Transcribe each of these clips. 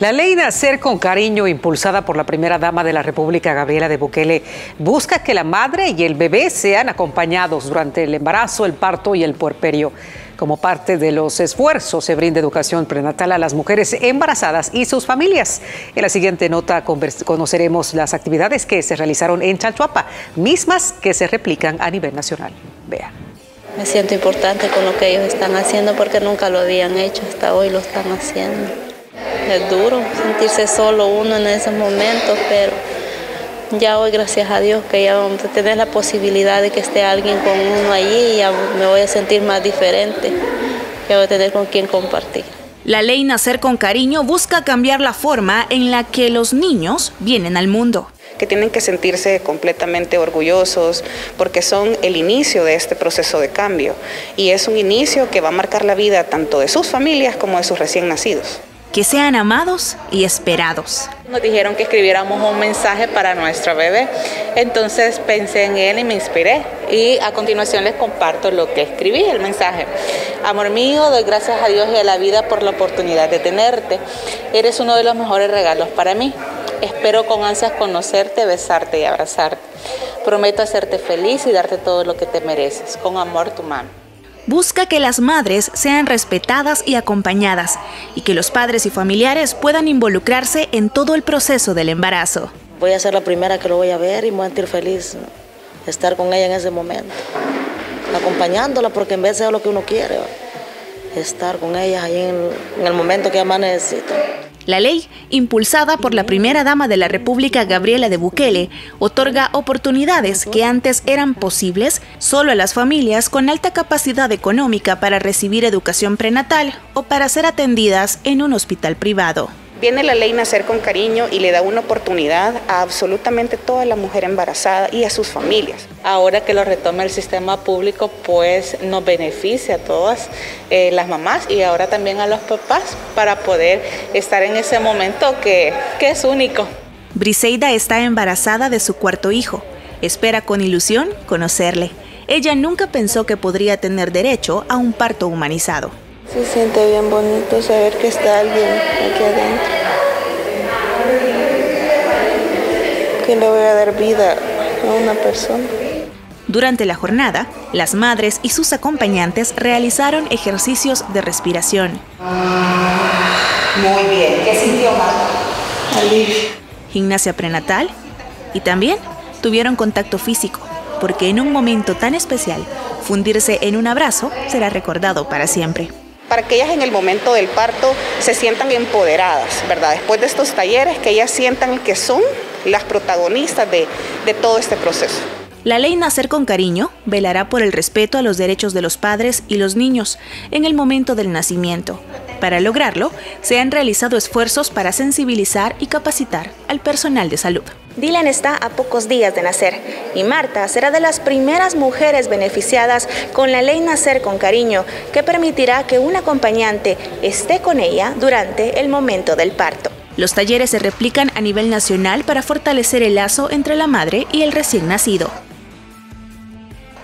La ley Nacer con Cariño, impulsada por la primera dama de la República, Gabriela de Bukele, busca que la madre y el bebé sean acompañados durante el embarazo, el parto y el puerperio. Como parte de los esfuerzos, se brinda educación prenatal a las mujeres embarazadas y sus familias. En la siguiente nota conoceremos las actividades que se realizaron en Chalchuapa, mismas que se replican a nivel nacional. Vea. Me siento importante con lo que ellos están haciendo porque nunca lo habían hecho, hasta hoy lo están haciendo. Es duro sentirse solo uno en esos momentos, pero ya hoy, gracias a Dios, que ya vamos a tener la posibilidad de que esté alguien con uno allí, ya me voy a sentir más diferente, que voy a tener con quien compartir. La ley Nacer con Cariño busca cambiar la forma en la que los niños vienen al mundo. Que tienen que sentirse completamente orgullosos porque son el inicio de este proceso de cambio. Y es un inicio que va a marcar la vida tanto de sus familias como de sus recién nacidos que sean amados y esperados. Nos dijeron que escribiéramos un mensaje para nuestro bebé, entonces pensé en él y me inspiré y a continuación les comparto lo que escribí, el mensaje. Amor mío, doy gracias a Dios y a la vida por la oportunidad de tenerte. Eres uno de los mejores regalos para mí. Espero con ansias conocerte, besarte y abrazarte. Prometo hacerte feliz y darte todo lo que te mereces. Con amor, tu mamá busca que las madres sean respetadas y acompañadas y que los padres y familiares puedan involucrarse en todo el proceso del embarazo. Voy a ser la primera que lo voy a ver y me voy a sentir feliz estar con ella en ese momento, acompañándola porque en vez de lo que uno quiere, estar con ella ahí en, el momento que ella más necesita. La ley, impulsada por la primera dama de la República, Gabriela de Bukele, otorga oportunidades que antes eran posibles solo a las familias con alta capacidad económica para recibir educación prenatal o para ser atendidas en un hospital privado. Viene la ley Nacer con Cariño y le da una oportunidad a absolutamente toda la mujer embarazada y a sus familias. Ahora que lo retome el sistema público, pues nos beneficia a todas eh, las mamás y ahora también a los papás para poder estar en ese momento que, que es único. Briseida está embarazada de su cuarto hijo. Espera con ilusión conocerle. Ella nunca pensó que podría tener derecho a un parto humanizado. Se siente bien bonito saber que está alguien aquí adentro. Que le voy a dar vida a una persona. Durante la jornada, las madres y sus acompañantes realizaron ejercicios de respiración. Muy bien. ¿Qué sintió. Gimnasia prenatal y también tuvieron contacto físico, porque en un momento tan especial, fundirse en un abrazo será recordado para siempre para que ellas en el momento del parto se sientan empoderadas, ¿verdad? Después de estos talleres, que ellas sientan que son las protagonistas de, de todo este proceso. La ley Nacer con Cariño velará por el respeto a los derechos de los padres y los niños en el momento del nacimiento. Para lograrlo, se han realizado esfuerzos para sensibilizar y capacitar al personal de salud. Dylan está a pocos días de nacer y Marta será de las primeras mujeres beneficiadas con la ley Nacer con Cariño, que permitirá que un acompañante esté con ella durante el momento del parto. Los talleres se replican a nivel nacional para fortalecer el lazo entre la madre y el recién nacido.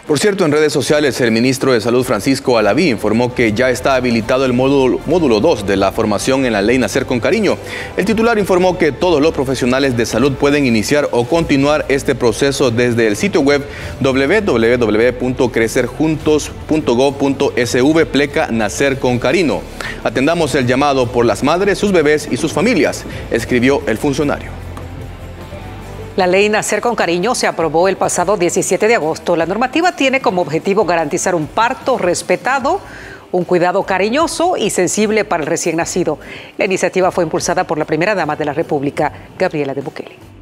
Por cierto, en redes sociales, el ministro de Salud Francisco Alaví informó que ya está habilitado el módulo, módulo 2 de la formación en la ley Nacer con Cariño. El titular informó que todos los profesionales de salud pueden iniciar o continuar este proceso desde el sitio web www.crecerjuntos.gov.sv pleca Nacer con Cariño. Atendamos el llamado por las madres, sus bebés y sus familias, escribió el funcionario. La ley Nacer con Cariño se aprobó el pasado 17 de agosto. La normativa tiene como objetivo garantizar un parto respetado, un cuidado cariñoso y sensible para el recién nacido. La iniciativa fue impulsada por la primera dama de la República, Gabriela de Bukele.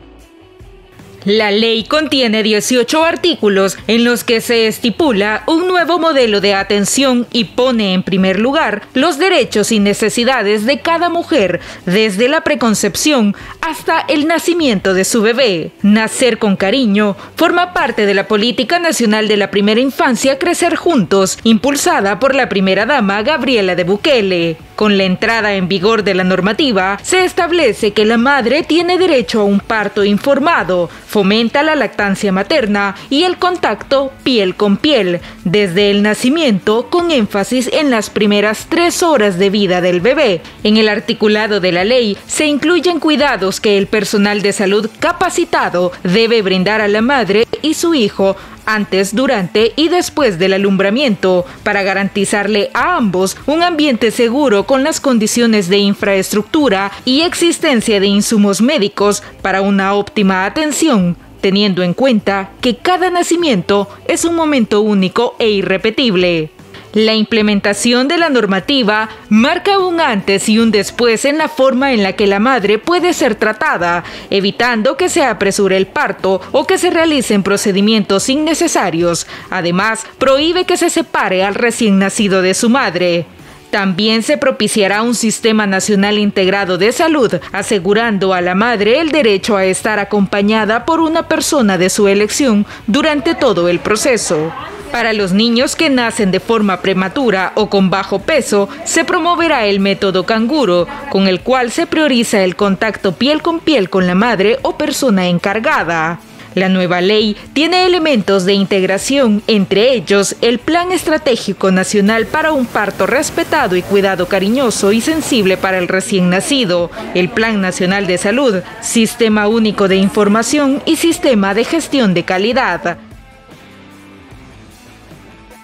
La ley contiene 18 artículos en los que se estipula un nuevo modelo de atención y pone en primer lugar los derechos y necesidades de cada mujer desde la preconcepción hasta el nacimiento de su bebé. Nacer con cariño forma parte de la política nacional de la primera infancia Crecer Juntos, impulsada por la primera dama Gabriela de Bukele. Con la entrada en vigor de la normativa, se establece que la madre tiene derecho a un parto informado, fomenta la lactancia materna y el contacto piel con piel, desde el nacimiento con énfasis en las primeras tres horas de vida del bebé. En el articulado de la ley se incluyen cuidados que el personal de salud capacitado debe brindar a la madre y su hijo antes, durante y después del alumbramiento, para garantizarle a ambos un ambiente seguro con las condiciones de infraestructura y existencia de insumos médicos para una óptima atención teniendo en cuenta que cada nacimiento es un momento único e irrepetible. La implementación de la normativa marca un antes y un después en la forma en la que la madre puede ser tratada, evitando que se apresure el parto o que se realicen procedimientos innecesarios. Además, prohíbe que se separe al recién nacido de su madre. También se propiciará un sistema nacional integrado de salud, asegurando a la madre el derecho a estar acompañada por una persona de su elección durante todo el proceso. Para los niños que nacen de forma prematura o con bajo peso, se promoverá el método canguro, con el cual se prioriza el contacto piel con piel con la madre o persona encargada. La nueva ley tiene elementos de integración, entre ellos el Plan Estratégico Nacional para un Parto Respetado y Cuidado Cariñoso y Sensible para el Recién Nacido, el Plan Nacional de Salud, Sistema Único de Información y Sistema de Gestión de Calidad.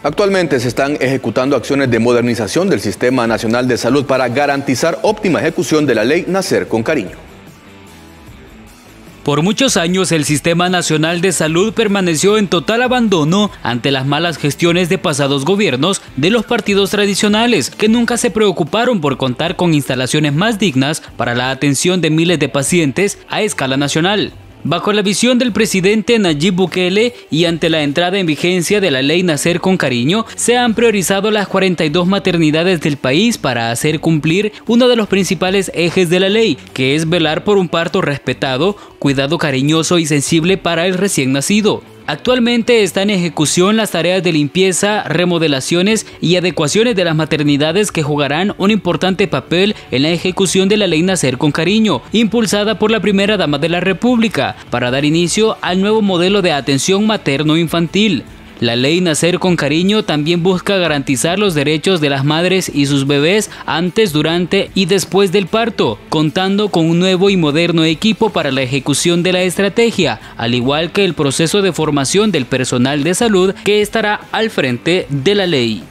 Actualmente se están ejecutando acciones de modernización del Sistema Nacional de Salud para garantizar óptima ejecución de la ley Nacer con Cariño. Por muchos años el Sistema Nacional de Salud permaneció en total abandono ante las malas gestiones de pasados gobiernos de los partidos tradicionales, que nunca se preocuparon por contar con instalaciones más dignas para la atención de miles de pacientes a escala nacional. Bajo la visión del presidente Nayib Bukele y ante la entrada en vigencia de la ley Nacer con Cariño, se han priorizado las 42 maternidades del país para hacer cumplir uno de los principales ejes de la ley, que es velar por un parto respetado, cuidado cariñoso y sensible para el recién nacido. Actualmente está en ejecución las tareas de limpieza, remodelaciones y adecuaciones de las maternidades que jugarán un importante papel en la ejecución de la ley Nacer con Cariño, impulsada por la primera dama de la República, para dar inicio al nuevo modelo de atención materno-infantil. La ley Nacer con Cariño también busca garantizar los derechos de las madres y sus bebés antes, durante y después del parto, contando con un nuevo y moderno equipo para la ejecución de la estrategia, al igual que el proceso de formación del personal de salud que estará al frente de la ley.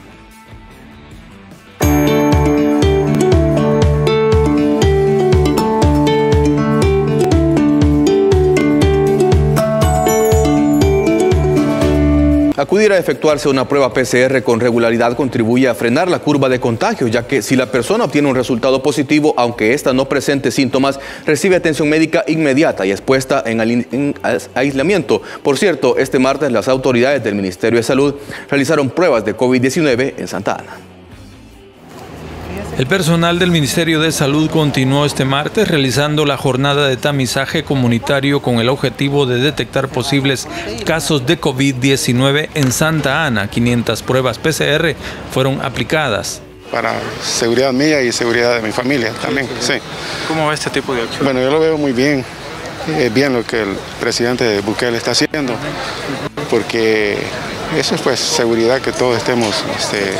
Acudir a efectuarse una prueba PCR con regularidad contribuye a frenar la curva de contagio, ya que si la persona obtiene un resultado positivo, aunque ésta no presente síntomas, recibe atención médica inmediata y es puesta en, aislamiento. Por cierto, este martes las autoridades del Ministerio de Salud realizaron pruebas de COVID-19 en Santa Ana. El personal del Ministerio de Salud continuó este martes realizando la jornada de tamizaje comunitario con el objetivo de detectar posibles casos de COVID-19 en Santa Ana. 500 pruebas PCR fueron aplicadas. Para seguridad mía y seguridad de mi familia también, sí. ¿Cómo va este tipo de acción? Bueno, yo lo veo muy bien. Es bien lo que el presidente Bukele está haciendo, porque eso es pues seguridad que todos estemos este,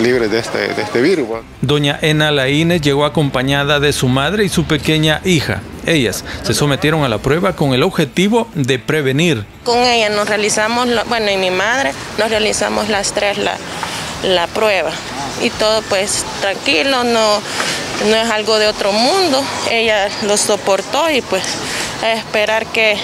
libres de este, de este virus. Doña Ena Laínez llegó acompañada de su madre y su pequeña hija. Ellas se sometieron a la prueba con el objetivo de prevenir. Con ella nos realizamos, bueno, y mi madre nos realizamos las tres la, la prueba. Y todo pues tranquilo, no, no es algo de otro mundo. Ella lo soportó y pues a esperar que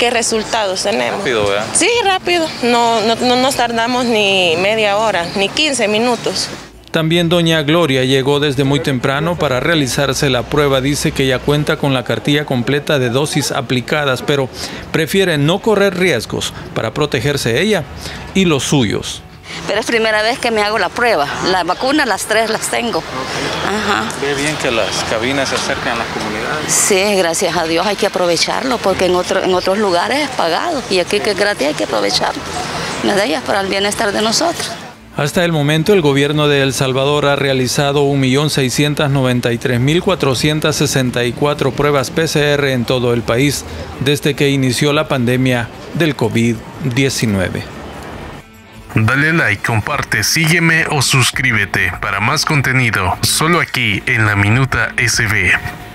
qué resultados tenemos. Rápido, ¿verdad? Sí, rápido. No, no, no nos tardamos ni media hora, ni 15 minutos. También doña Gloria llegó desde muy temprano para realizarse la prueba. Dice que ya cuenta con la cartilla completa de dosis aplicadas, pero prefiere no correr riesgos para protegerse ella y los suyos pero es primera vez que me hago la prueba. La vacuna, las tres las tengo. Ajá. ¿Ve bien que las cabinas se acercan a las comunidades? Sí, gracias a Dios hay que aprovecharlo, porque en, otro, en otros lugares es pagado y aquí que es gratis hay que aprovecharlo. Medallas para el bienestar de nosotros. Hasta el momento, el gobierno de El Salvador ha realizado 1.693.464 pruebas PCR en todo el país desde que inició la pandemia del COVID-19. Dale like, comparte, sígueme o suscríbete para más contenido solo aquí en la Minuta SB.